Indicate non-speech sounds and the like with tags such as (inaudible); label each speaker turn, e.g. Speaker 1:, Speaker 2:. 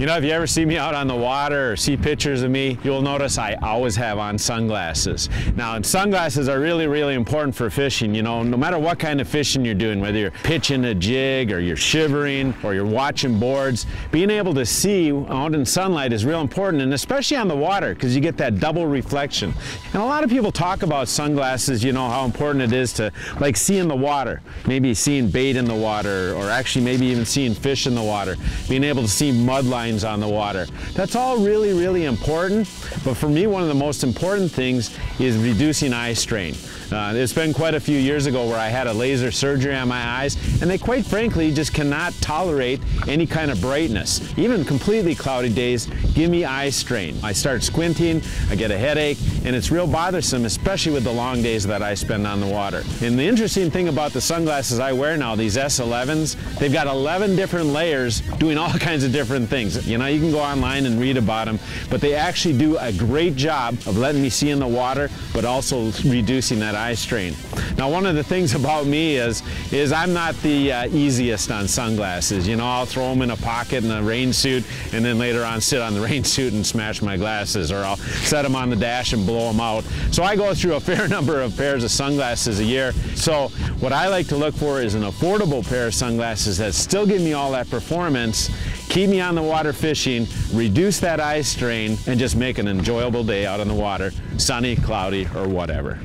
Speaker 1: You know, if you ever see me out on the water or see pictures of me, you'll notice I always have on sunglasses. Now, sunglasses are really, really important for fishing. You know, no matter what kind of fishing you're doing, whether you're pitching a jig or you're shivering or you're watching boards, being able to see out in sunlight is real important, and especially on the water because you get that double reflection. And a lot of people talk about sunglasses, you know, how important it is to like see in the water, maybe seeing bait in the water or actually maybe even seeing fish in the water, being able to see mud lines on the water. That's all really, really important. But for me, one of the most important things is reducing eye strain. Uh, it's been quite a few years ago where I had a laser surgery on my eyes, and they quite frankly just cannot tolerate any kind of brightness. Even completely cloudy days give me eye strain. I start squinting, I get a headache, and it's real bothersome, especially with the long days that I spend on the water. And the interesting thing about the sunglasses I wear now, these S11s, they've got 11 different layers doing all (laughs) kinds of different things. You know, you can go online and read about them, but they actually do a great job of letting me see in the water, but also reducing that eye strain. Now, one of the things (laughs) about me is, is I'm not the uh, easiest on sunglasses. You know, I'll throw them in a pocket in a rain suit and then later on sit on the (laughs) rain suit and smash my glasses or I'll set them on the dash and blow them out. So I go through a (laughs) fair number of pairs of sunglasses a year. So what I like to look for is an affordable pair of sunglasses that still give me all that performance, keep me on the water fishing, reduce that eye strain, and just make an enjoyable day out on the water, sunny, cloudy, or whatever.